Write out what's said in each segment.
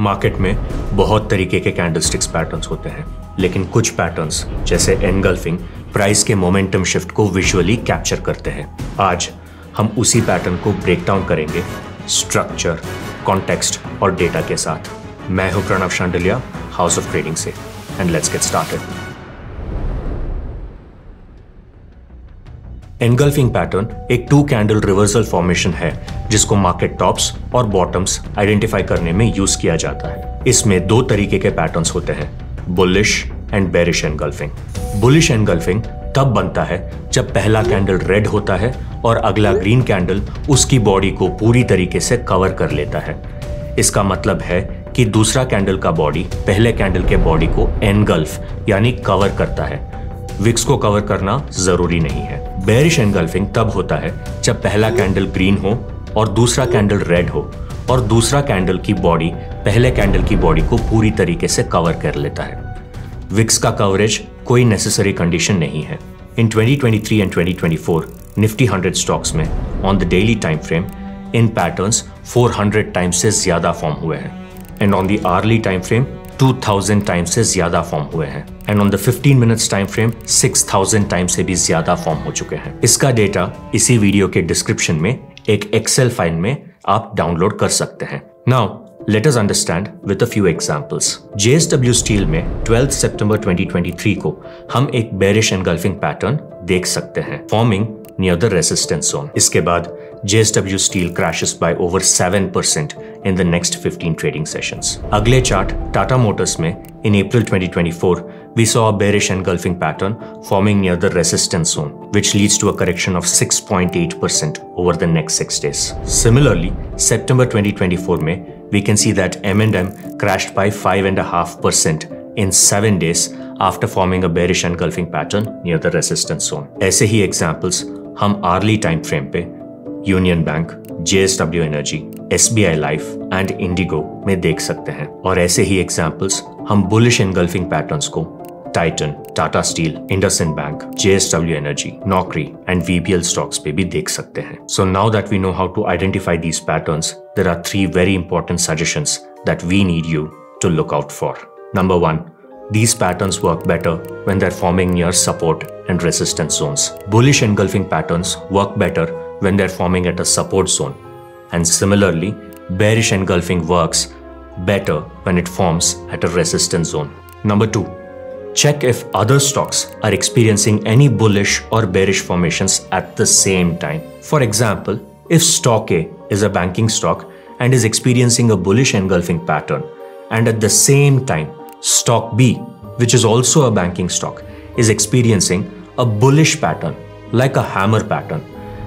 Market में बहुत तरीके के कैंडलस्टिक्स पैटर्न्स होते हैं, लेकिन कुछ पैटर्न्स जैसे एनगल्फिंग प्राइस के मोमेंटम शिफ्ट को विजुअली कैप्चर करते हैं। आज हम उसी पैटर्न को ब्रेक डाउन करेंगे स्ट्रक्चर कॉन्टेक्स्ट और डेटा के साथ। मैं हूँ Pranav Shandilya House of Trading से and let's get started engulfing pattern एक टू कैंडल रिवर्सल फॉर्मेशन है, जिसको मार्केट टॉप्स और बॉटम्स आइडेंटिफाई करने में यूज़ किया जाता है। इसमें दो तरीके के पैटर्न्स होते हैं bullish and bearish engulfing bullish engulfing तब बनता है जब पहला कैंडल रेड होता है और अगला ग्रीन कैंडल उसकी बॉडी को पूरी तरीके से कवर कर लेता है। इसका मतलब है कि दूसरा कैंडल का बॉडी पहले कैंडल के बॉडी को एनगल्फ यानी कवर करता है। विक्स को कवर करना ज़रूरी नहीं है। बेरिश एनगल्फिंग तब होता है जब पहला कैंडल ग्रीन हो और दूसरा कैंडल रेड हो और दूसरा कैंडल की बॉडी पहले कैंडल की बॉडी को पूरी तरीके से कवर कर लेता है। विक्स का कवरेज कोई नेसेसरी कंडीशन नहीं है। इन 2023 एंड 2024 निफ्टी 100 स्टॉक्स में on the daily time frame in patterns 400 times से ज़्यादा फॉर्म हुए हैं। And on the hourly time frame 2000 time से ज़्यादा फॉर्म हुए हैं। And on the 15 minutes time frame 6000 time से भी ज़्यादा फॉर्म हो चुके हैं। इसका डेटा इसी वीडियो के डिस्क्रिप्शन में, एक एक्सेल फ़ाइल में आप डाउनलोड कर सकते हैं। Now let us understand with a few examples JSW steel में 12 सितंबर 2023 को हम एक बेरिश एनगल्फिंग पैटर्न देख सकते हैं। Forming near the resistance zone इसके बाद JSW Steel crashes by over 7% in the next 15 trading sessions. अगले चार्ट टाटा मोटर्स में in April 2024 we saw a bearish engulfing pattern forming near the resistance zone, which leads to a correction of 6.8% over the next six days. Similarly, September 2024 में we can see that M&M crashed by 5.5% in seven days after forming a bearish engulfing pattern near the resistance zone. ऐसे ही examples हम hourly time frame पे Union Bank JSW Energy S B I Life and IndiGo में देख सकते हैं। और ऐसे ही एग्जाम्पल्स हम बुलिश एनगल्फिंग पैटर्न्स को Titan Tata Steel IndusInd bank JSW Energy Naukri and VPL stocks पे भी देख सकते हैं। So now that we know how to identify these patterns there are three very important suggestions that we need you to look out for number one These patterns work better when they're forming near support and resistance zones. Bullish engulfing patterns work better when they're forming at a support zone. And similarly, bearish engulfing works better when it forms at a resistance zone. Number two, check if other stocks are experiencing any bullish or bearish formations at the same time. For example, if stock A is a banking stock and is experiencing a bullish engulfing pattern, and at the same time, stock B, which is also a banking stock, is experiencing a bullish pattern like a hammer pattern,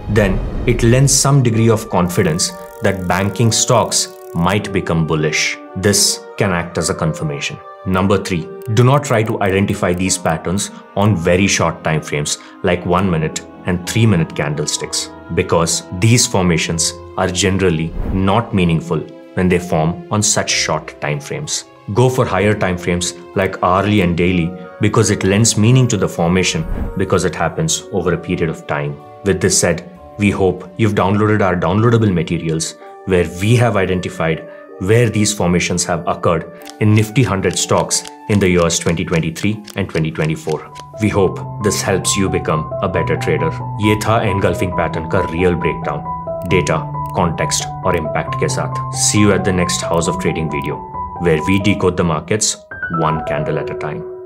then it lends some degree of confidence that banking stocks might become bullish. This can act as a confirmation. Number three, do not try to identify these patterns on very short time frames like 1 minute and 3 minute candlesticks because these formations are generally not meaningful when they form on such short time frames. Go for higher time frames like hourly and daily because it lends meaning to the formation because it happens over a period of time. With this said, we hope you've downloaded our downloadable materials where we have identified where these formations have occurred in Nifty 100 stocks in the years 2023 and 2024. We hope this helps you become a better trader. ये था engulfing pattern का real breakdown, data, context और impact के साथ. See you at the next House of Trading video where we decode the markets one candle at a time.